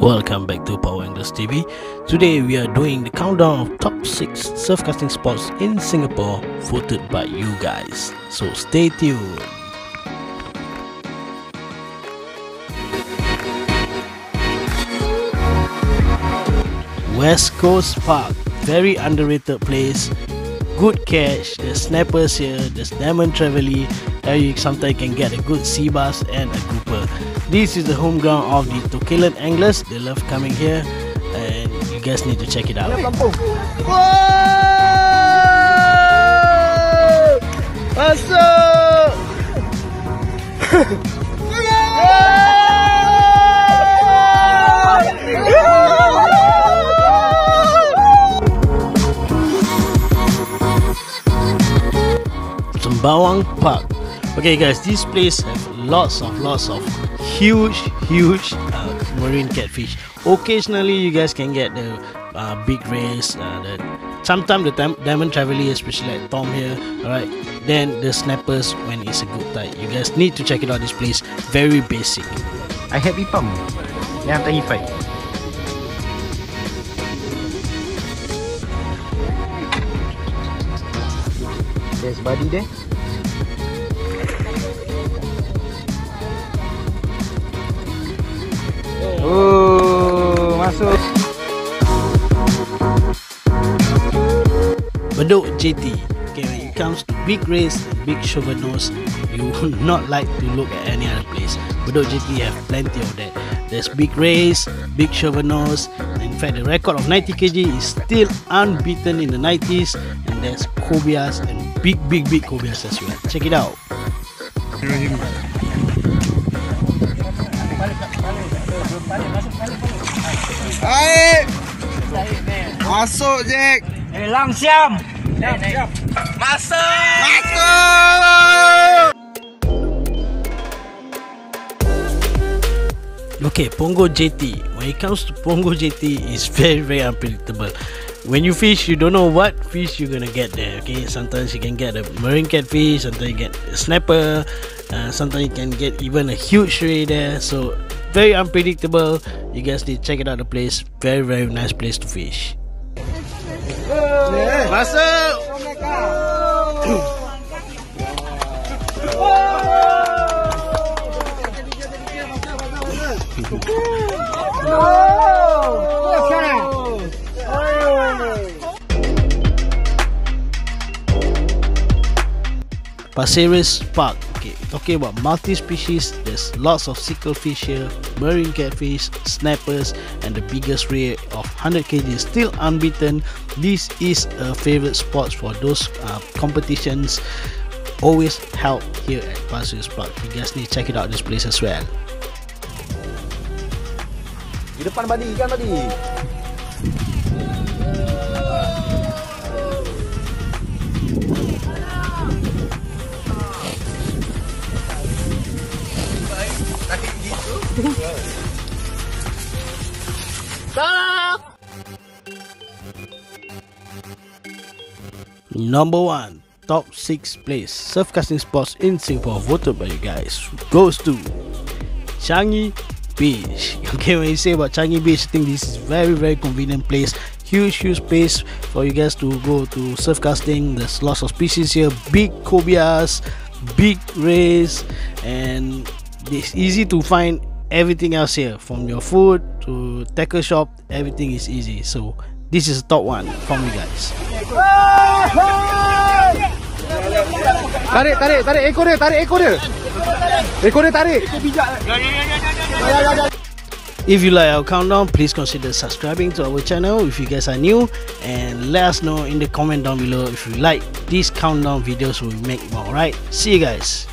Welcome back to Power Anglerz TV. Today we are doing the countdown of top 6 surfcasting spots in Singapore voted by you guys. So stay tuned. West Coast Park, very underrated place. Good catch, there's snappers here, there's Diamond Trevally, you sometimes can get a good sea bass and a grouper. This is the home ground of the Tokelan anglers, they love coming here and you guys need to check it out. Sembawang Park. Okay, guys, this place has lots of lots of huge, huge uh, marine catfish. Occasionally, you guys can get the uh, big rays. Uh, sometimes the diamond trevally, especially like Tom here. All right, then the snappers when it's a good tide. You guys need to check it out. This place very basic. I have pump. Yeah, you fight. There's body there. Masuk. Bedok JT. Okay, when it comes to big race and big nose, you will not like to look at any other place. Bedok JT have plenty of that. There's big race, big nose. In fact, the record of 90 kg is still unbeaten in the 90s. And there's cobias and big, big, big cobias as well. Check it out. Baik. Masuk Jack. Eh lang siam. Masuk. Masuk. Okay, Pongo JT. When it comes to Pongo JT, it's very very unpredictable. When you fish, you don't know what fish you're gonna get there. Okay, sometimes you can get a marine catfish, sometimes you get a snapper, uh, sometimes you can get even a huge ray there. So very unpredictable. You guys need to check it out. The place, very very nice place to fish. Masuk. Pasir Ris Park. Okay, talking about multi-species, there's lots of sicklefish here, marine catfish, snappers, and the biggest ray of 100 kg still unbeaten. This is a favorite spot for those uh, competitions. Always held here at Pasir Park. You guys need to check it out this place as well. Di depan badi, ikan badi. Number one, top six place surf casting spots in Singapore voted by you guys goes to Changi Beach. Okay, when you say about Changi Beach, I think this is very very convenient place. Huge huge space for you guys to go to surf casting. There's lots of species here, big cobias, big rays, and it's easy to find everything else here from your food to tackle shop everything is easy. So this is the top one from you guys. Tarik tarik tarik. Ekor dia tarik ekor dia. Ekor dia tarik. If you like our countdown, please consider subscribing to our channel if you guys are new. And let us know in the comment down below if you like these countdown videos we make more, right See you guys.